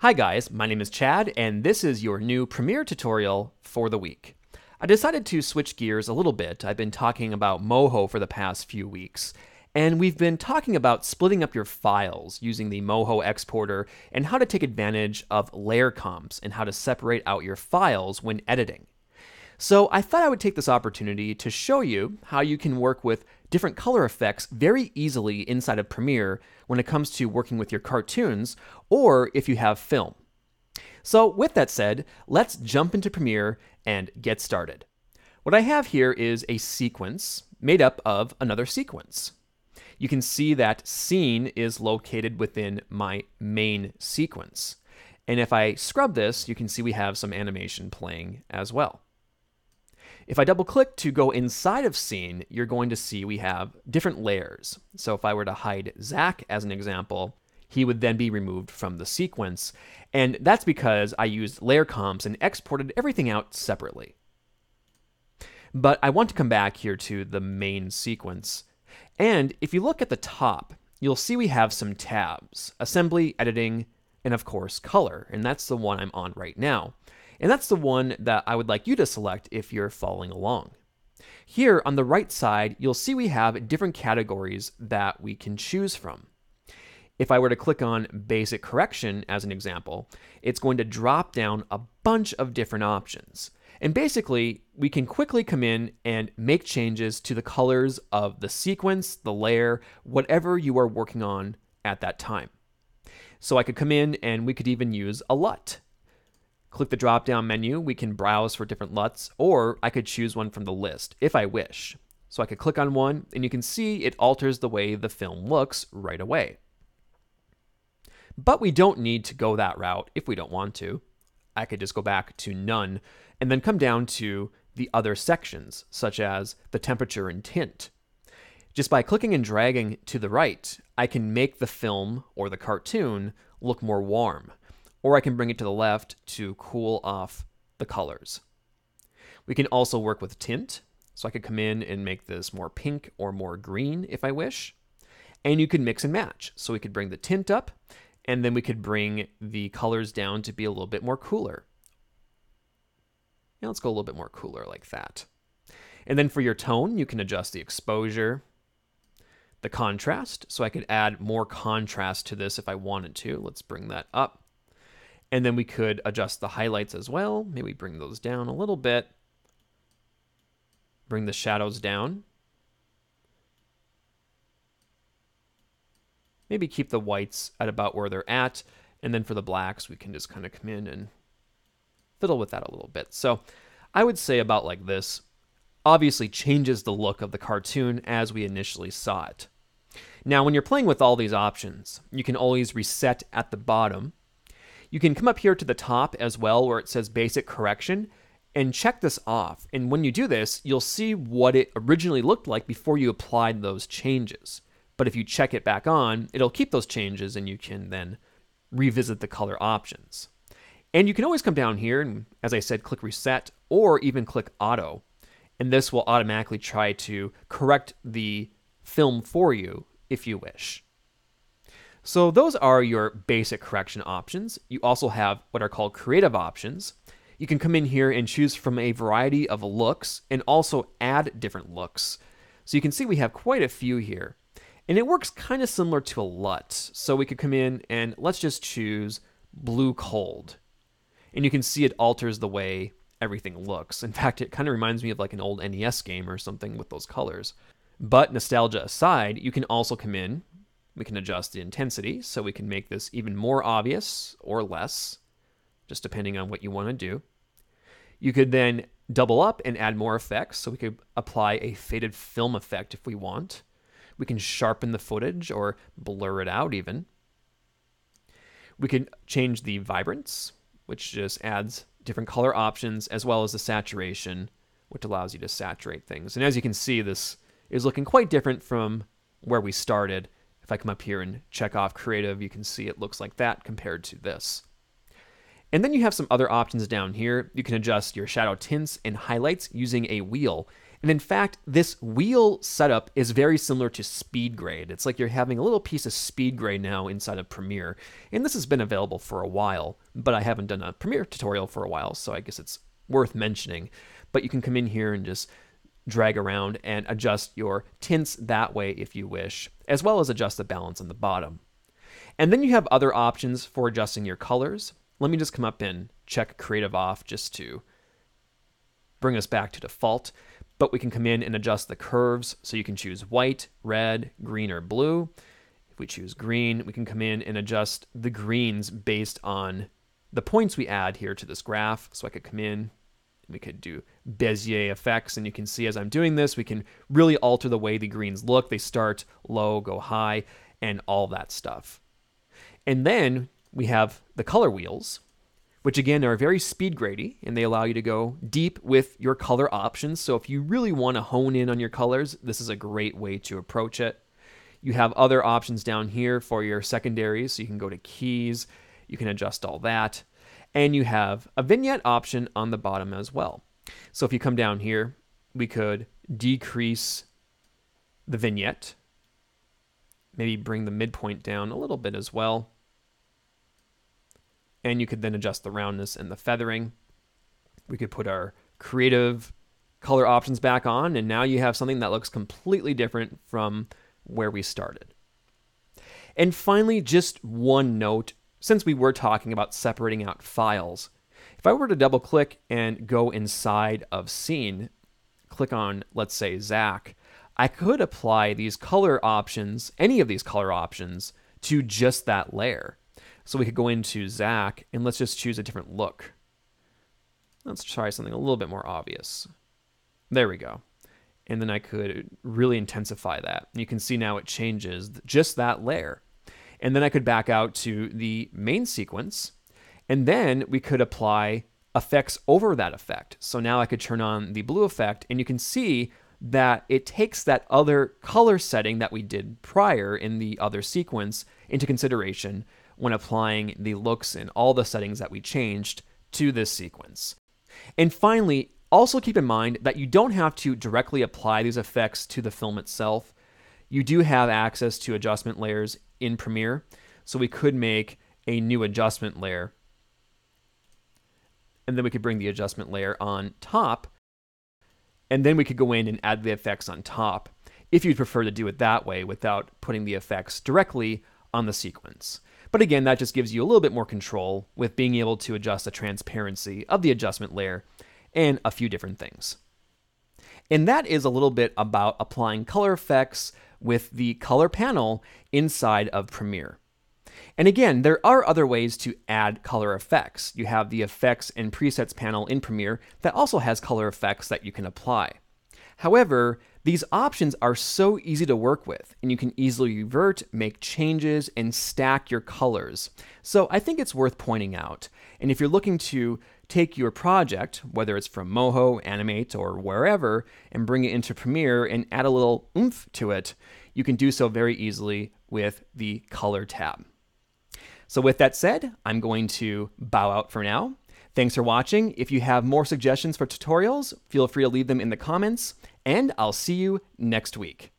Hi guys, my name is Chad, and this is your new Premiere tutorial for the week. I decided to switch gears a little bit. I've been talking about Moho for the past few weeks, and we've been talking about splitting up your files using the Moho exporter and how to take advantage of layer comps and how to separate out your files when editing. So I thought I would take this opportunity to show you how you can work with different color effects very easily inside of Premiere when it comes to working with your cartoons or if you have film. So with that said, let's jump into Premiere and get started. What I have here is a sequence made up of another sequence. You can see that scene is located within my main sequence. And if I scrub this, you can see we have some animation playing as well. If I double click to go inside of scene, you're going to see we have different layers. So if I were to hide Zach as an example, he would then be removed from the sequence. And that's because I used layer comps and exported everything out separately. But I want to come back here to the main sequence. And if you look at the top, you'll see we have some tabs, assembly, editing, and of course color. And that's the one I'm on right now. And that's the one that I would like you to select if you're following along. Here on the right side, you'll see we have different categories that we can choose from. If I were to click on basic correction as an example, it's going to drop down a bunch of different options. And basically, we can quickly come in and make changes to the colors of the sequence, the layer, whatever you are working on at that time. So I could come in and we could even use a LUT Click the drop down menu, we can browse for different LUTs, or I could choose one from the list if I wish. So I could click on one, and you can see it alters the way the film looks right away. But we don't need to go that route if we don't want to. I could just go back to none and then come down to the other sections, such as the temperature and tint. Just by clicking and dragging to the right, I can make the film or the cartoon look more warm or I can bring it to the left to cool off the colors. We can also work with tint, so I could come in and make this more pink or more green if I wish. And you can mix and match, so we could bring the tint up, and then we could bring the colors down to be a little bit more cooler. Yeah, let's go a little bit more cooler like that. And then for your tone, you can adjust the exposure, the contrast. So I could add more contrast to this if I wanted to. Let's bring that up. And then we could adjust the highlights as well. Maybe bring those down a little bit. Bring the shadows down. Maybe keep the whites at about where they're at. And then for the blacks, we can just kind of come in and fiddle with that a little bit. So I would say about like this. Obviously changes the look of the cartoon as we initially saw it. Now, when you're playing with all these options, you can always reset at the bottom you can come up here to the top as well where it says basic correction and check this off. And when you do this, you'll see what it originally looked like before you applied those changes. But if you check it back on, it'll keep those changes and you can then revisit the color options. And you can always come down here and, as I said, click reset or even click auto. And this will automatically try to correct the film for you if you wish. So those are your basic correction options. You also have what are called creative options. You can come in here and choose from a variety of looks and also add different looks. So you can see we have quite a few here. And it works kind of similar to a LUT. So we could come in and let's just choose blue cold. And you can see it alters the way everything looks. In fact, it kind of reminds me of like an old NES game or something with those colors. But nostalgia aside, you can also come in we can adjust the intensity so we can make this even more obvious or less, just depending on what you want to do. You could then double up and add more effects. So we could apply a faded film effect if we want. We can sharpen the footage or blur it out even. We can change the vibrance, which just adds different color options, as well as the saturation, which allows you to saturate things. And as you can see, this is looking quite different from where we started. If I come up here and check off creative, you can see it looks like that compared to this. And then you have some other options down here. You can adjust your shadow tints and highlights using a wheel. And in fact, this wheel setup is very similar to SpeedGrade. It's like you're having a little piece of speed SpeedGrade now inside of Premiere. And this has been available for a while, but I haven't done a Premiere tutorial for a while, so I guess it's worth mentioning. But you can come in here and just drag around and adjust your tints that way if you wish, as well as adjust the balance on the bottom. And then you have other options for adjusting your colors. Let me just come up and check creative off just to bring us back to default. But we can come in and adjust the curves. So you can choose white, red, green, or blue. If we choose green, we can come in and adjust the greens based on the points we add here to this graph. So I could come in, we could do Bezier effects, and you can see as I'm doing this, we can really alter the way the greens look. They start low, go high, and all that stuff. And then we have the color wheels, which again are very speed grady and they allow you to go deep with your color options. So if you really want to hone in on your colors, this is a great way to approach it. You have other options down here for your secondaries. So you can go to keys, you can adjust all that. And you have a vignette option on the bottom as well. So if you come down here, we could decrease the vignette, maybe bring the midpoint down a little bit as well and you could then adjust the roundness and the feathering. We could put our creative color options back on, and now you have something that looks completely different from where we started. And finally, just one note since we were talking about separating out files, if I were to double click and go inside of scene, click on, let's say, Zach, I could apply these color options, any of these color options, to just that layer. So we could go into Zach and let's just choose a different look. Let's try something a little bit more obvious. There we go. And then I could really intensify that. You can see now it changes just that layer. And then I could back out to the main sequence. And then we could apply effects over that effect. So now I could turn on the blue effect and you can see that it takes that other color setting that we did prior in the other sequence into consideration when applying the looks and all the settings that we changed to this sequence. And finally, also keep in mind that you don't have to directly apply these effects to the film itself. You do have access to adjustment layers in Premiere, so we could make a new adjustment layer. And then we could bring the adjustment layer on top. And then we could go in and add the effects on top if you'd prefer to do it that way without putting the effects directly on the sequence. But again, that just gives you a little bit more control with being able to adjust the transparency of the adjustment layer and a few different things. And that is a little bit about applying color effects with the color panel inside of Premiere. And again, there are other ways to add color effects. You have the effects and presets panel in Premiere that also has color effects that you can apply. However, these options are so easy to work with, and you can easily revert, make changes, and stack your colors. So I think it's worth pointing out. And if you're looking to take your project, whether it's from Moho, Animate, or wherever, and bring it into Premiere and add a little oomph to it, you can do so very easily with the Color tab. So, with that said, I'm going to bow out for now. Thanks for watching. If you have more suggestions for tutorials, feel free to leave them in the comments, and I'll see you next week.